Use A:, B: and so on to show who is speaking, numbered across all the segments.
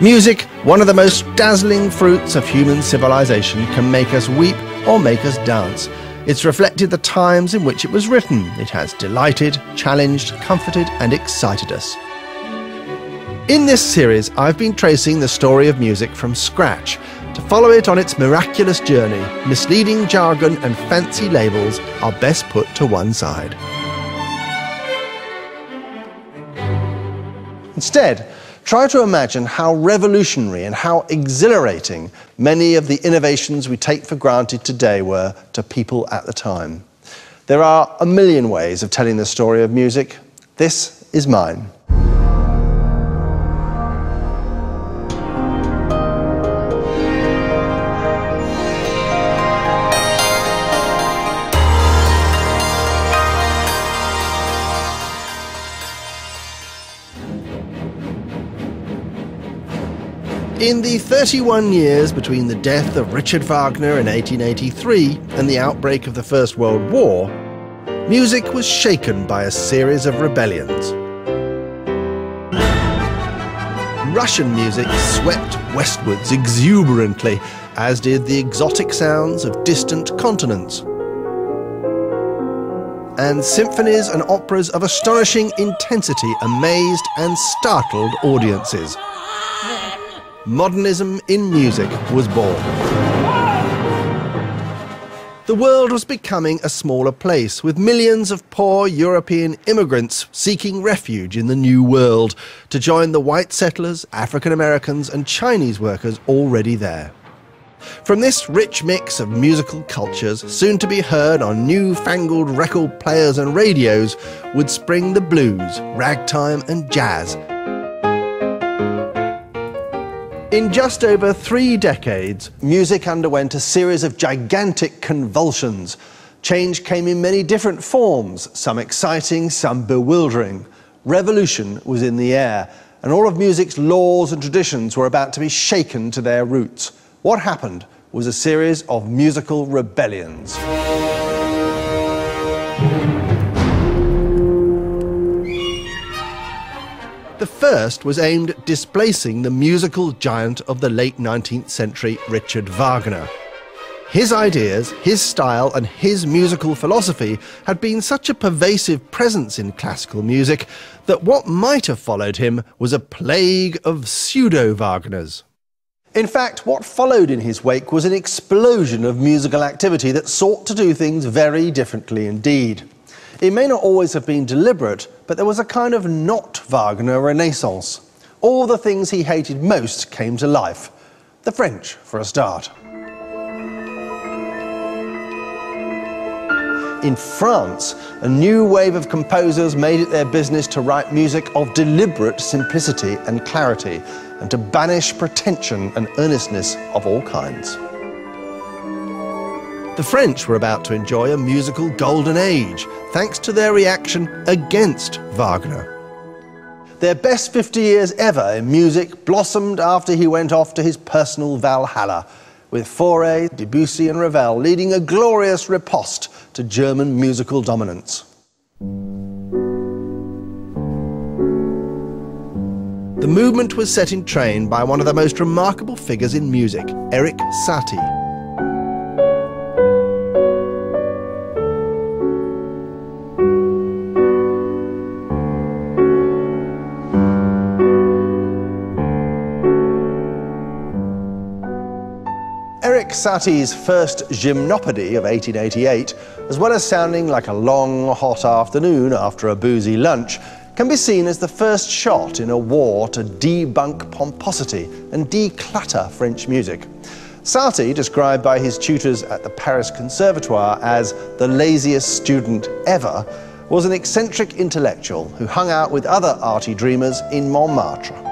A: Music, one of the most dazzling fruits of human civilization, can make us weep or make us dance. It's reflected the times in which it was written. It has delighted, challenged, comforted, and excited us. In this series, I've been tracing the story of music from scratch. To follow it on its miraculous journey, misleading jargon and fancy labels are best put to one side. Instead, try to imagine how revolutionary and how exhilarating many of the innovations we take for granted today were to people at the time. There are a million ways of telling the story of music. This is mine. In the 31 years between the death of Richard Wagner in 1883 and the outbreak of the First World War, music was shaken by a series of rebellions. Russian music swept westwards exuberantly, as did the exotic sounds of distant continents. And symphonies and operas of astonishing intensity amazed and startled audiences modernism in music was born. The world was becoming a smaller place, with millions of poor European immigrants seeking refuge in the New World to join the white settlers, African Americans, and Chinese workers already there. From this rich mix of musical cultures, soon to be heard on new-fangled record players and radios, would spring the blues, ragtime, and jazz in just over three decades, music underwent a series of gigantic convulsions. Change came in many different forms, some exciting, some bewildering. Revolution was in the air, and all of music's laws and traditions were about to be shaken to their roots. What happened was a series of musical rebellions. The first was aimed at displacing the musical giant of the late 19th century, Richard Wagner. His ideas, his style, and his musical philosophy had been such a pervasive presence in classical music that what might have followed him was a plague of pseudo Wagners. In fact, what followed in his wake was an explosion of musical activity that sought to do things very differently indeed. It may not always have been deliberate, but there was a kind of not Wagner renaissance. All the things he hated most came to life. The French, for a start. In France, a new wave of composers made it their business to write music of deliberate simplicity and clarity, and to banish pretension and earnestness of all kinds. The French were about to enjoy a musical golden age, thanks to their reaction against Wagner. Their best 50 years ever in music blossomed after he went off to his personal Valhalla, with Fauré, Debussy, and Ravel leading a glorious riposte to German musical dominance. The movement was set in train by one of the most remarkable figures in music, Erik Satie. Erik Satie's first Gymnopédie of 1888, as well as sounding like a long, hot afternoon after a boozy lunch, can be seen as the first shot in a war to debunk pomposity and declutter French music. Satie, described by his tutors at the Paris Conservatoire as the laziest student ever, was an eccentric intellectual who hung out with other arty dreamers in Montmartre.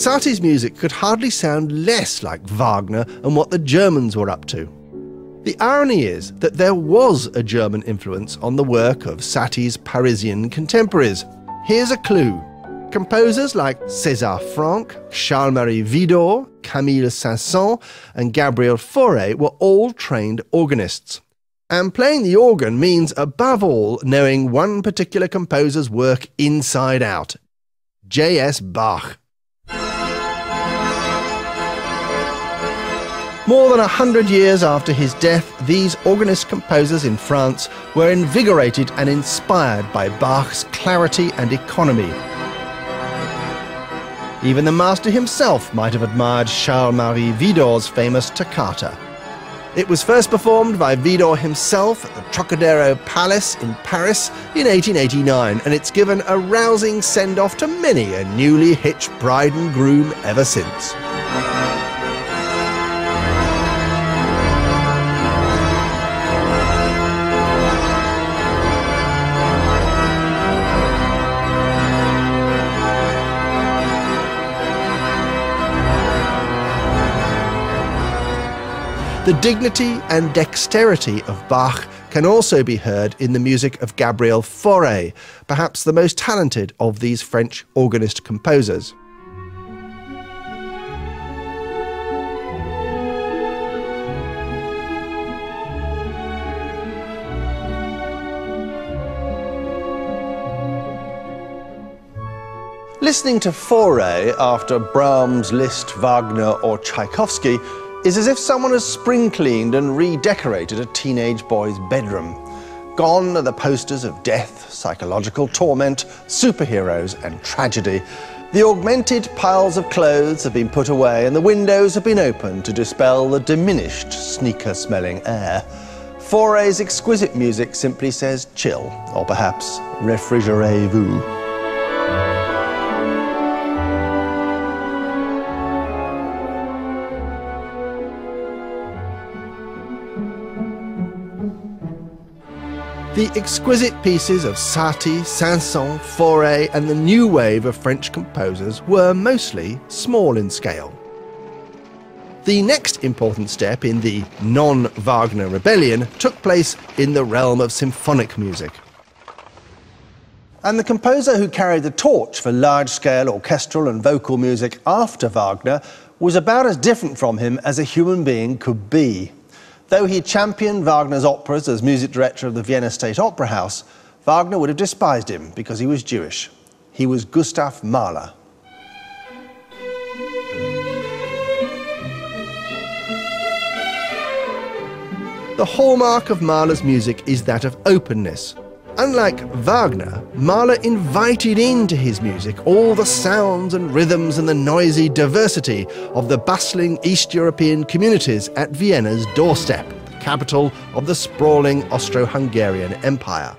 A: Satie's music could hardly sound less like Wagner and what the Germans were up to. The irony is that there was a German influence on the work of Satie's Parisian contemporaries. Here's a clue. Composers like César Franck, Charles-Marie Widor, Camille Saint-Saëns, and Gabriel Fauré were all trained organists. And playing the organ means, above all, knowing one particular composer's work inside out. J.S. Bach. More than a hundred years after his death, these organist composers in France were invigorated and inspired by Bach's clarity and economy. Even the master himself might have admired Charles-Marie Widor's famous toccata. It was first performed by Widor himself at the Trocadero Palace in Paris in 1889, and it's given a rousing send-off to many a newly hitched bride and groom ever since. The dignity and dexterity of Bach can also be heard in the music of Gabriel Fauré, perhaps the most talented of these French organist composers. Listening to Fauré after Brahms, Liszt, Wagner, or Tchaikovsky is as if someone has spring cleaned and redecorated a teenage boy's bedroom. Gone are the posters of death, psychological torment, superheroes, and tragedy. The augmented piles of clothes have been put away, and the windows have been opened to dispel the diminished, sneaker smelling air. Fauré's exquisite music simply says chill, or perhaps refrigerez vous. The exquisite pieces of Satie, Saint-Saëns, Fauré, and the new wave of French composers were mostly small in scale. The next important step in the non Wagner rebellion took place in the realm of symphonic music. And the composer who carried the torch for large scale orchestral and vocal music after Wagner was about as different from him as a human being could be. Though he championed Wagner's operas as music director of the Vienna State Opera House, Wagner would have despised him because he was Jewish. He was Gustav Mahler. The hallmark of Mahler's music is that of openness, Unlike Wagner, Mahler invited into his music all the sounds and rhythms and the noisy diversity of the bustling East European communities at Vienna's doorstep, the capital of the sprawling Austro Hungarian Empire.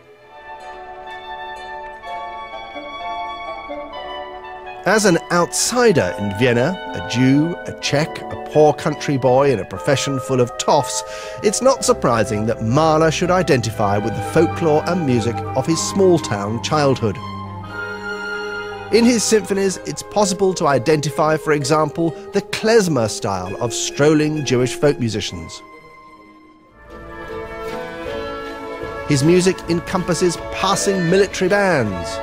A: As an outsider in Vienna, a Jew, a Czech, a poor country boy in a profession full of toffs, it's not surprising that Mahler should identify with the folklore and music of his small town childhood. In his symphonies, it's possible to identify, for example, the klezmer style of strolling Jewish folk musicians. His music encompasses passing military bands,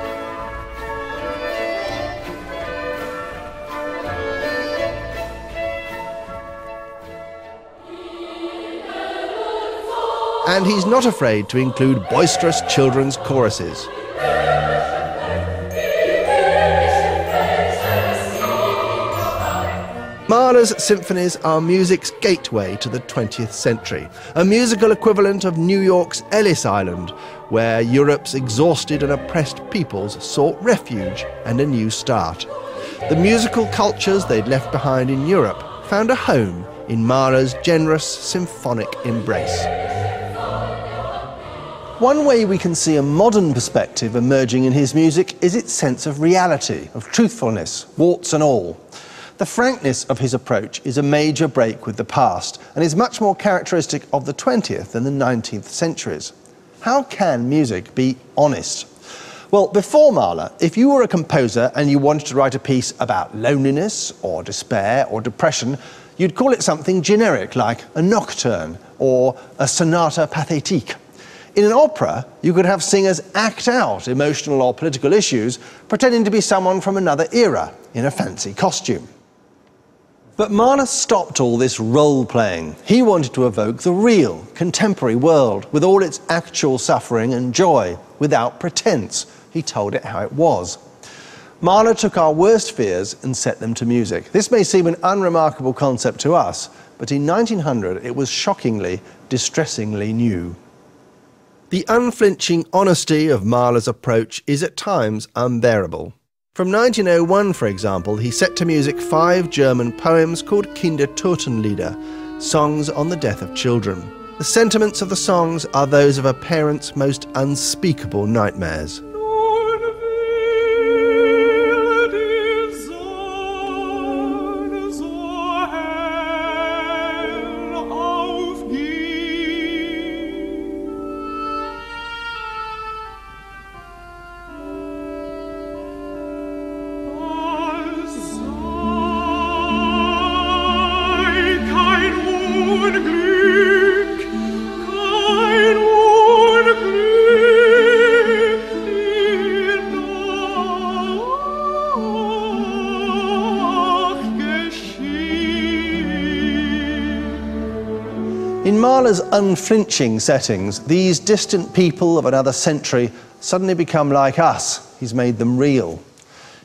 A: and he's not afraid to include boisterous children's choruses. Mahler's symphonies are music's gateway to the 20th century, a musical equivalent of New York's Ellis Island, where Europe's exhausted and oppressed peoples sought refuge and a new start. The musical cultures they'd left behind in Europe found a home in Mahler's generous symphonic embrace. One way we can see a modern perspective emerging in his music is its sense of reality, of truthfulness, warts and all. The frankness of his approach is a major break with the past and is much more characteristic of the 20th than the 19th centuries. How can music be honest? Well, before Mahler, if you were a composer and you wanted to write a piece about loneliness or despair or depression, you'd call it something generic like a nocturne or a sonata pathétique. In an opera, you could have singers act out emotional or political issues, pretending to be someone from another era in a fancy costume. But Mahler stopped all this role playing. He wanted to evoke the real, contemporary world with all its actual suffering and joy, without pretense. He told it how it was. Mahler took our worst fears and set them to music. This may seem an unremarkable concept to us, but in 1900 it was shockingly, distressingly new. The unflinching honesty of Mahler's approach is at times unbearable. From 1901, for example, he set to music five German poems called Kindertotenlieder, songs on the death of children. The sentiments of the songs are those of a parent's most unspeakable nightmares. Unflinching settings, these distant people of another century suddenly become like us. He's made them real.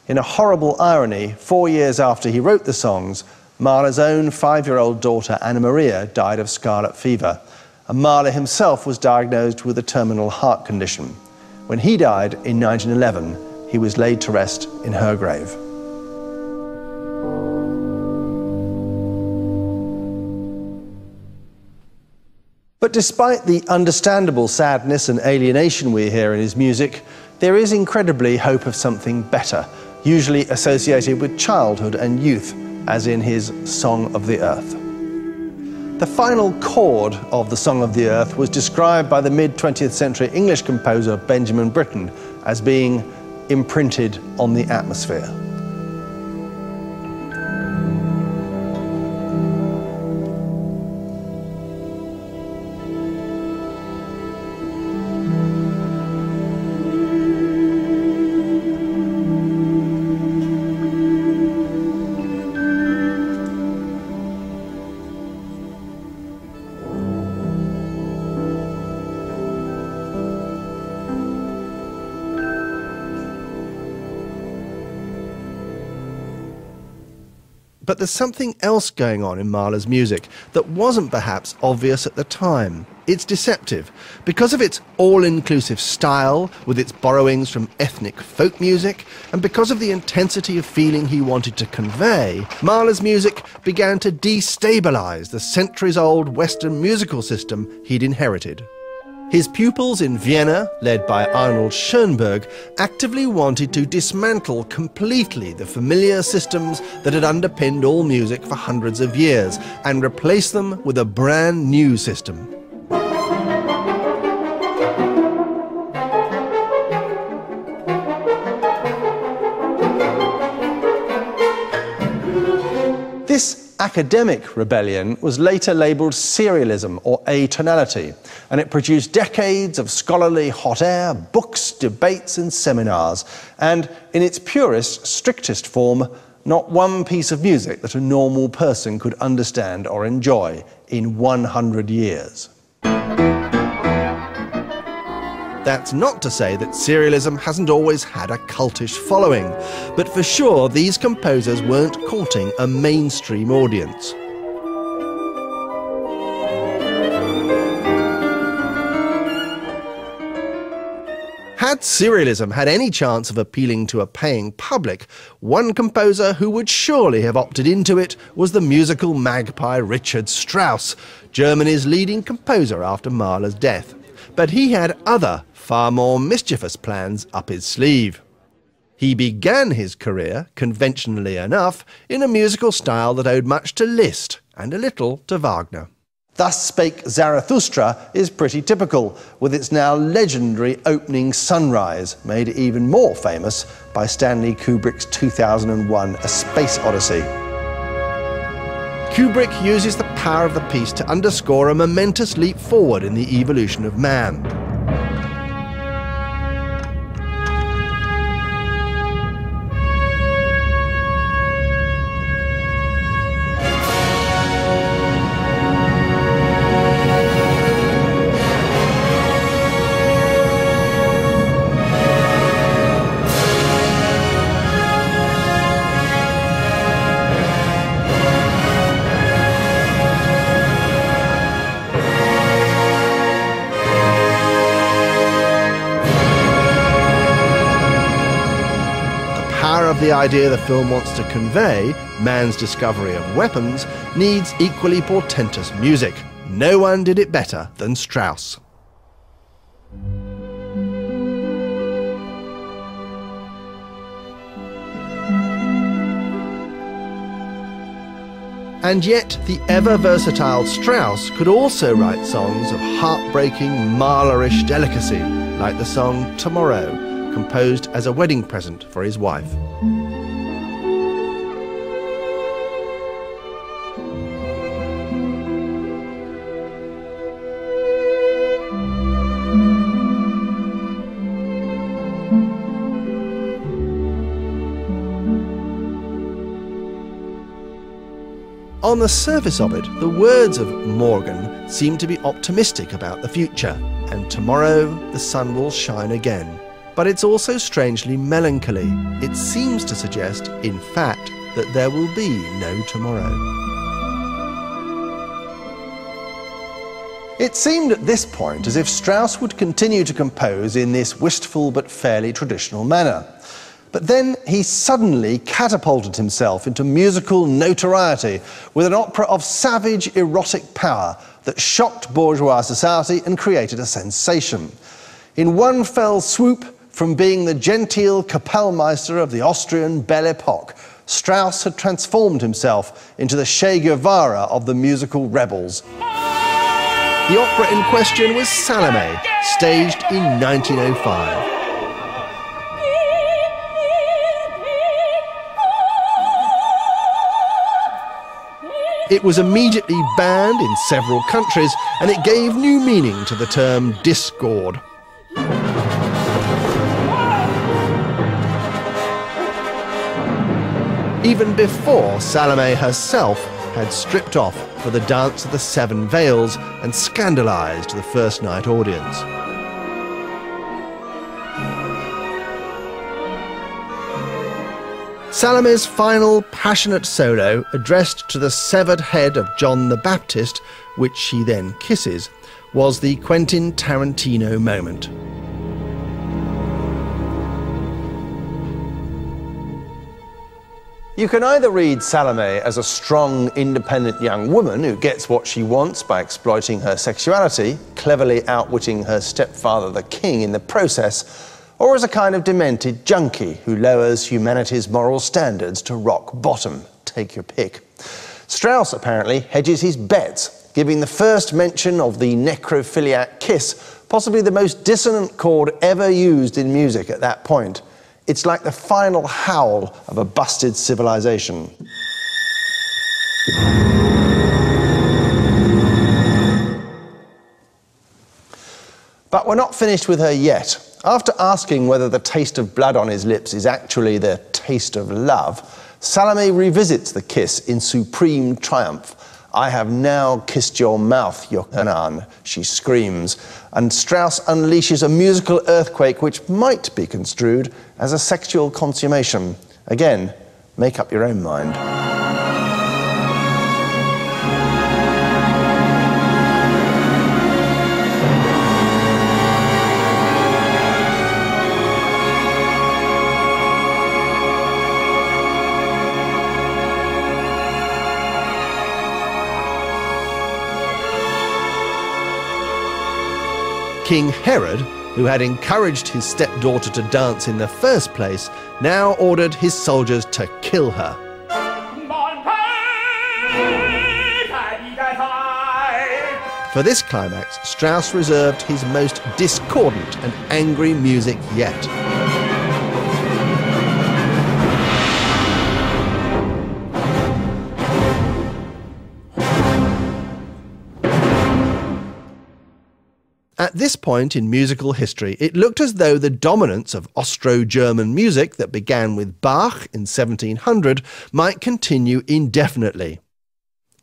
A: In a horrible irony, four years after he wrote the songs, Mahler's own five year old daughter, Anna Maria, died of scarlet fever, and Mahler himself was diagnosed with a terminal heart condition. When he died in 1911, he was laid to rest in her grave. But despite the understandable sadness and alienation we hear in his music, there is incredibly hope of something better, usually associated with childhood and youth, as in his Song of the Earth. The final chord of the Song of the Earth was described by the mid 20th century English composer Benjamin Britten as being imprinted on the atmosphere. But there's something else going on in Mahler's music that wasn't perhaps obvious at the time. It's deceptive. Because of its all inclusive style, with its borrowings from ethnic folk music, and because of the intensity of feeling he wanted to convey, Mahler's music began to destabilize the centuries old Western musical system he'd inherited. His pupils in Vienna, led by Arnold Schoenberg, actively wanted to dismantle completely the familiar systems that had underpinned all music for hundreds of years and replace them with a brand new system. Academic rebellion was later labelled serialism or atonality, and it produced decades of scholarly hot air, books, debates, and seminars, and in its purest, strictest form, not one piece of music that a normal person could understand or enjoy in 100 years. That's not to say that serialism hasn't always had a cultish following, but for sure these composers weren't courting a mainstream audience. Had serialism had any chance of appealing to a paying public, one composer who would surely have opted into it was the musical magpie Richard Strauss, Germany's leading composer after Mahler's death. But he had other far more mischievous plans up his sleeve. He began his career, conventionally enough, in a musical style that owed much to Liszt and a little to Wagner. Thus Spake Zarathustra is pretty typical, with its now legendary opening sunrise, made even more famous by Stanley Kubrick's 2001 A Space Odyssey. Kubrick uses the power of the piece to underscore a momentous leap forward in the evolution of man. The idea the film wants to convey, man's discovery of weapons, needs equally portentous music. No one did it better than Strauss. And yet, the ever versatile Strauss could also write songs of heartbreaking, Mahlerish delicacy, like the song Tomorrow, composed as a wedding present for his wife. On the surface of it, the words of Morgen seem to be optimistic about the future, and tomorrow the sun will shine again but it's also strangely melancholy. It seems to suggest, in fact, that there will be no tomorrow. It seemed at this point as if Strauss would continue to compose in this wistful but fairly traditional manner. But then he suddenly catapulted himself into musical notoriety with an opera of savage erotic power that shocked bourgeois society and created a sensation. In one fell swoop, from being the genteel Kapellmeister of the Austrian Belle Epoque, Strauss had transformed himself into the Che Guevara of the musical rebels. The opera in question was Salome, staged in 1905. It was immediately banned in several countries, and it gave new meaning to the term discord. Even before Salome herself had stripped off for the Dance of the Seven Veils and scandalized the first night audience. Salome's final passionate solo, addressed to the severed head of John the Baptist, which she then kisses, was the Quentin Tarantino moment. You can either read Salome as a strong, independent young woman who gets what she wants by exploiting her sexuality, cleverly outwitting her stepfather, the king, in the process, or as a kind of demented junkie who lowers humanity's moral standards to rock bottom. Take your pick. Strauss apparently hedges his bets, giving the first mention of the necrophiliac kiss possibly the most dissonant chord ever used in music at that point. It's like the final howl of a busted civilization. But we're not finished with her yet. After asking whether the taste of blood on his lips is actually the taste of love, Salome revisits the kiss in supreme triumph. I have now kissed your mouth, Jochanaan, she screams, and Strauss unleashes a musical earthquake which might be construed as a sexual consummation. Again, make up your own mind. King Herod, who had encouraged his stepdaughter to dance in the first place, now ordered his soldiers to kill her. For this climax, Strauss reserved his most discordant and angry music yet. At this point in musical history, it looked as though the dominance of Austro German music that began with Bach in 1700 might continue indefinitely.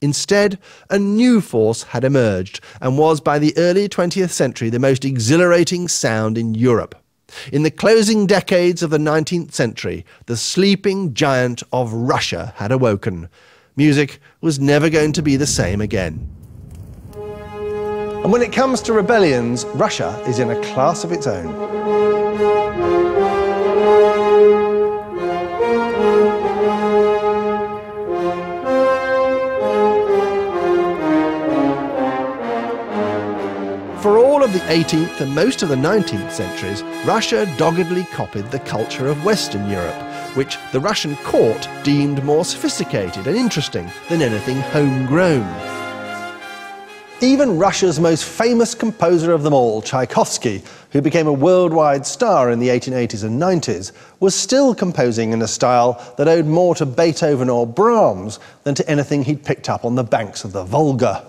A: Instead, a new force had emerged and was by the early 20th century the most exhilarating sound in Europe. In the closing decades of the 19th century, the sleeping giant of Russia had awoken. Music was never going to be the same again. And when it comes to rebellions, Russia is in a class of its own. For all of the 18th and most of the 19th centuries, Russia doggedly copied the culture of Western Europe, which the Russian court deemed more sophisticated and interesting than anything homegrown. Even Russia's most famous composer of them all, Tchaikovsky, who became a worldwide star in the 1880s and 90s, was still composing in a style that owed more to Beethoven or Brahms than to anything he'd picked up on the banks of the Volga.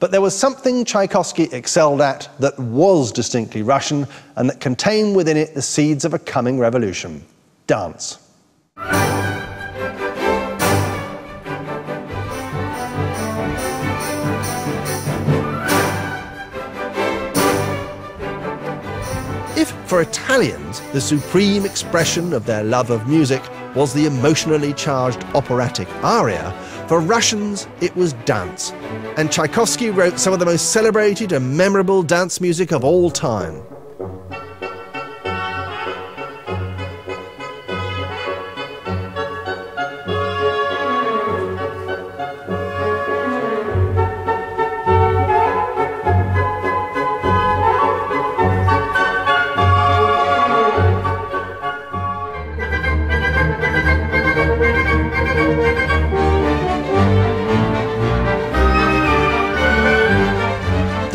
A: But there was something Tchaikovsky excelled at that was distinctly Russian and that contained within it the seeds of a coming revolution dance. For Italians the supreme expression of their love of music was the emotionally charged operatic aria, for Russians, it was dance. And Tchaikovsky wrote some of the most celebrated and memorable dance music of all time.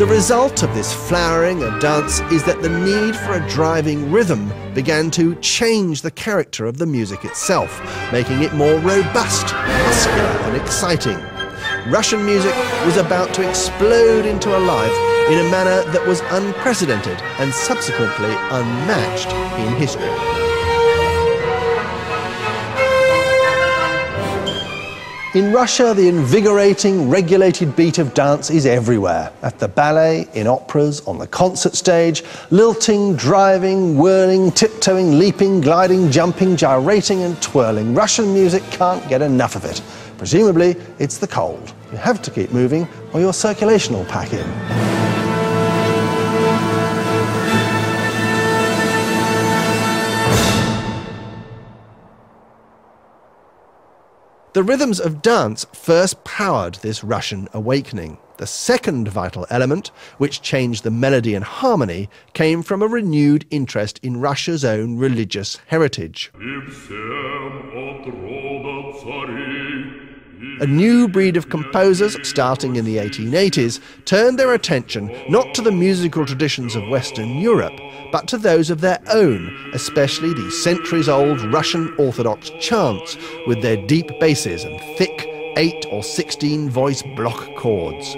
A: The result of this flowering of dance is that the need for a driving rhythm began to change the character of the music itself, making it more robust, muscular, and exciting. Russian music was about to explode into a life in a manner that was unprecedented and subsequently unmatched in history. In Russia, the invigorating, regulated beat of dance is everywhere at the ballet, in operas, on the concert stage. Lilting, driving, whirling, tiptoeing, leaping, gliding, jumping, gyrating, and twirling. Russian music can't get enough of it. Presumably, it's the cold. You have to keep moving, or your circulation will pack in. The rhythms of dance first powered this Russian awakening. The second vital element, which changed the melody and harmony, came from a renewed interest in Russia's own religious heritage. A new breed of composers, starting in the 1880s, turned their attention not to the musical traditions of Western Europe, but to those of their own, especially the centuries old Russian Orthodox chants, with their deep basses and thick 8 or 16 voice block chords.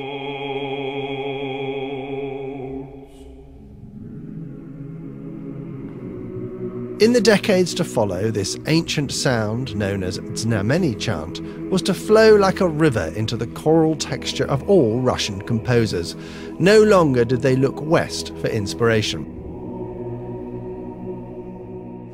A: In the decades to follow, this ancient sound, known as Znamenny chant, was to flow like a river into the choral texture of all Russian composers. No longer did they look west for inspiration.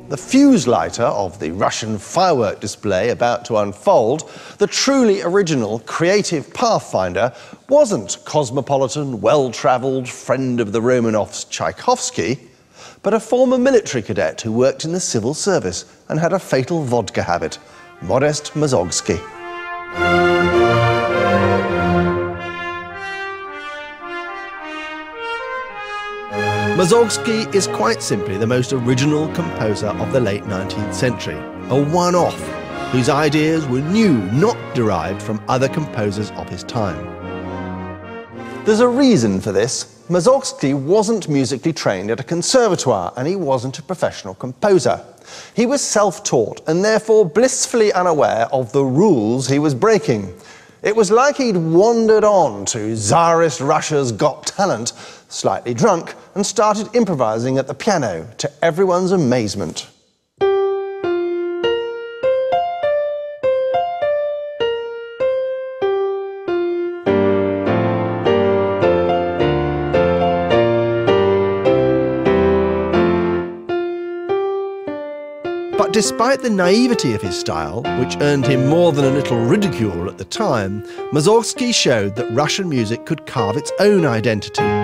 A: The fuse lighter of the Russian firework display about to unfold, the truly original creative pathfinder, wasn't cosmopolitan, well travelled friend of the Romanovs Tchaikovsky but a former military cadet who worked in the civil service and had a fatal vodka habit, Modest Mussorgsky. Mussorgsky is quite simply the most original composer of the late 19th century, a one-off, whose ideas were new, not derived from other composers of his time. There's a reason for this, Mussorgsky wasn't musically trained at a conservatoire and he wasn't a professional composer. He was self taught and therefore blissfully unaware of the rules he was breaking. It was like he'd wandered on to Tsarist Russia's Got Talent, slightly drunk, and started improvising at the piano to everyone's amazement. But despite the naivety of his style, which earned him more than a little ridicule at the time, Mussorgsky showed that Russian music could carve its own identity.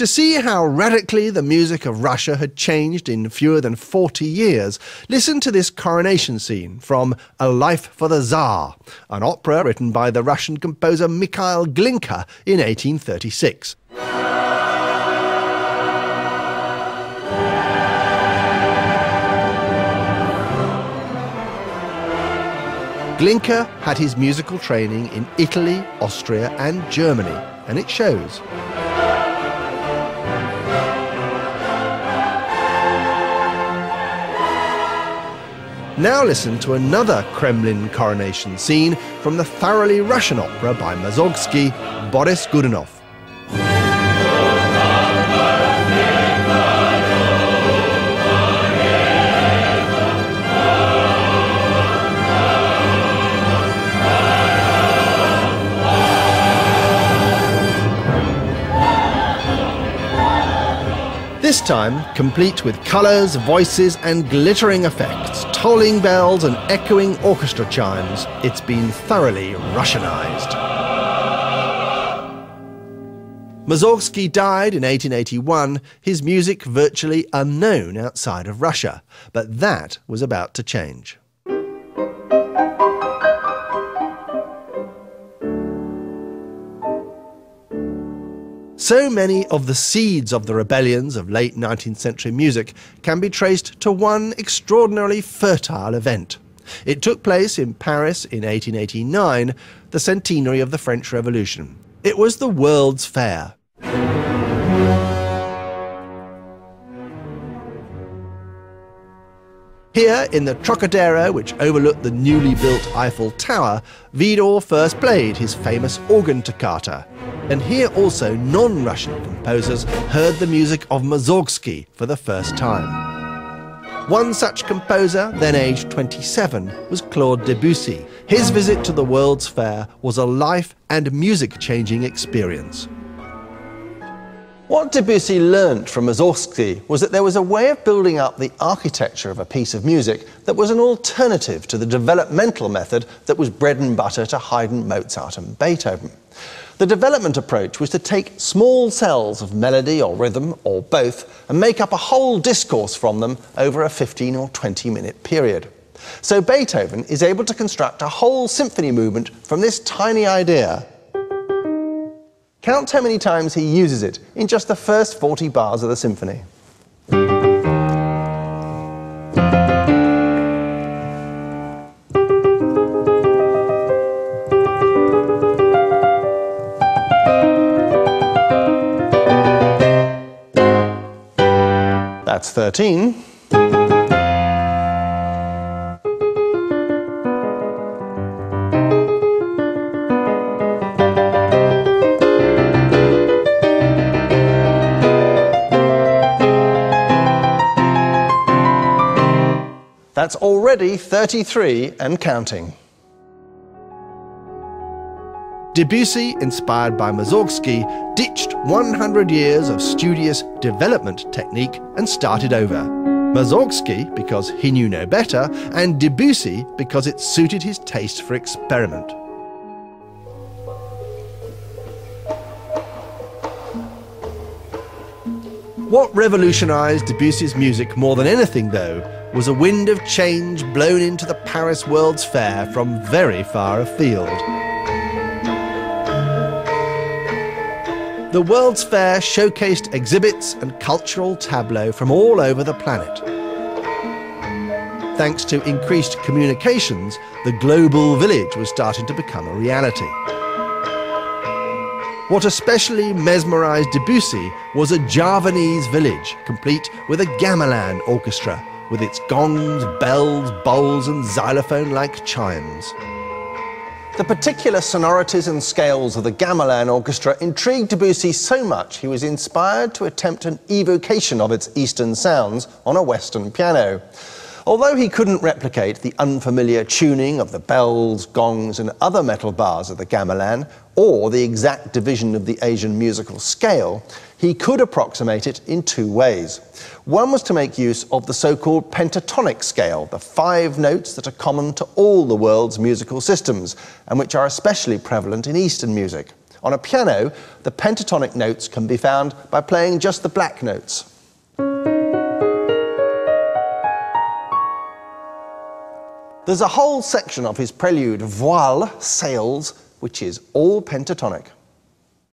A: To see how radically the music of Russia had changed in fewer than 40 years, listen to this coronation scene from A Life for the Tsar, an opera written by the Russian composer Mikhail Glinka in 1836. Glinka had his musical training in Italy, Austria, and Germany, and it shows. Now listen to another Kremlin coronation scene from the thoroughly Russian opera by Mussorgsky, Boris Godunov. This time, complete with colours, voices, and glittering effects, tolling bells and echoing orchestra chimes, it's been thoroughly Russianized. Mussorgsky died in 1881, his music virtually unknown outside of Russia, but that was about to change. So many of the seeds of the rebellions of late 19th century music can be traced to one extraordinarily fertile event. It took place in Paris in 1889, the centenary of the French Revolution. It was the World's Fair. Here, in the Trocadero, which overlooked the newly built Eiffel Tower, Widor first played his famous organ toccata. And here also non-Russian composers heard the music of Mussorgsky for the first time. One such composer, then aged 27, was Claude Debussy. His visit to the World's Fair was a life and music-changing experience. What Debussy learnt from Mussorgsky was that there was a way of building up the architecture of a piece of music that was an alternative to the developmental method that was bread and butter to Haydn, Mozart, and Beethoven. The development approach was to take small cells of melody or rhythm, or both, and make up a whole discourse from them over a 15 or 20 minute period. So Beethoven is able to construct a whole symphony movement from this tiny idea Count how many times he uses it in just the first 40 bars of the symphony. That's 13. That's already 33 and counting. Debussy, inspired by Mussorgsky, ditched 100 years of studious development technique and started over. Mussorgsky because he knew no better, and Debussy because it suited his taste for experiment. What revolutionized Debussy's music more than anything, though, was a wind of change blown into the Paris World's Fair from very far afield. The World's Fair showcased exhibits and cultural tableaux from all over the planet. Thanks to increased communications, the global village was starting to become a reality. What especially mesmerized Debussy was a Javanese village, complete with a gamelan orchestra, with its gongs, bells, bowls, and xylophone like chimes. The particular sonorities and scales of the gamelan orchestra intrigued Debussy so much he was inspired to attempt an evocation of its Eastern sounds on a Western piano. Although he couldn't replicate the unfamiliar tuning of the bells, gongs, and other metal bars of the gamelan, or the exact division of the Asian musical scale, he could approximate it in two ways. One was to make use of the so called pentatonic scale, the five notes that are common to all the world's musical systems, and which are especially prevalent in Eastern music. On a piano, the pentatonic notes can be found by playing just the black notes. There's a whole section of his prelude, Voiles, Sails, which is all pentatonic.